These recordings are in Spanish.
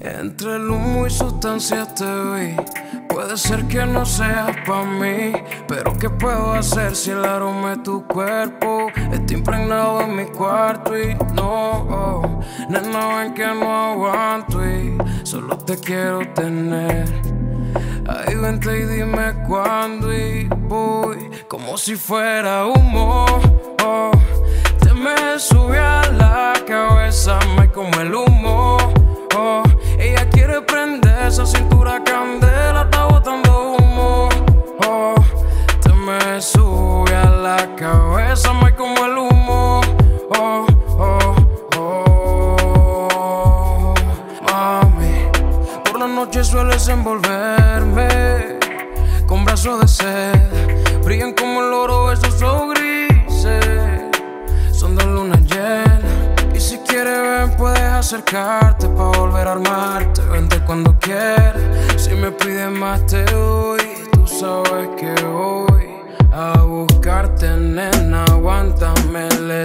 Entre el humo y sustancias te vi. Puede ser que no seas para mí, pero ¿qué puedo hacer si el aroma de tu cuerpo está impregnado en mi cuarto? Y no, oh, nena, ven que no aguanto y solo te quiero tener. Ahí vente y dime cuándo y voy como si fuera humo. Oh me sube a la cabeza, me como el humo. Oh, ella quiere prender esa cintura candela, está botando humo. Oh, te me sube a la cabeza, me como el humo. Oh, oh, oh, mami. Por la noche sueles envolverme con brazos de sed. Brillan puedes acercarte para volver a armarte. Vente cuando quieras. Si me pides más, te doy. Tú sabes que voy a buscarte, nena. Aguántame, le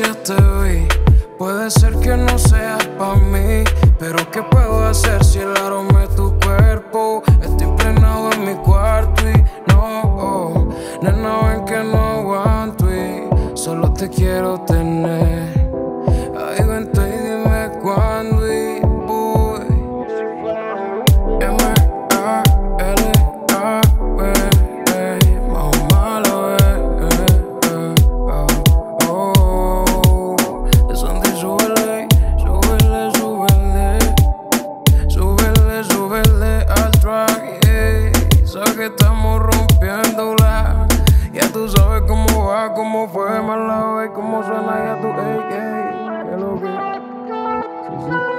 sustancias te vi. Puede ser que no seas pa' mí, pero ¿qué puedo hacer si el aroma de tu cuerpo está impregnado en mi cuarto? Y no, oh, nena, ven que no aguanto y solo te quiero tener. cómo fue, más la ve, cómo suena ya tu ey, ey, que lo que. Sí, sí.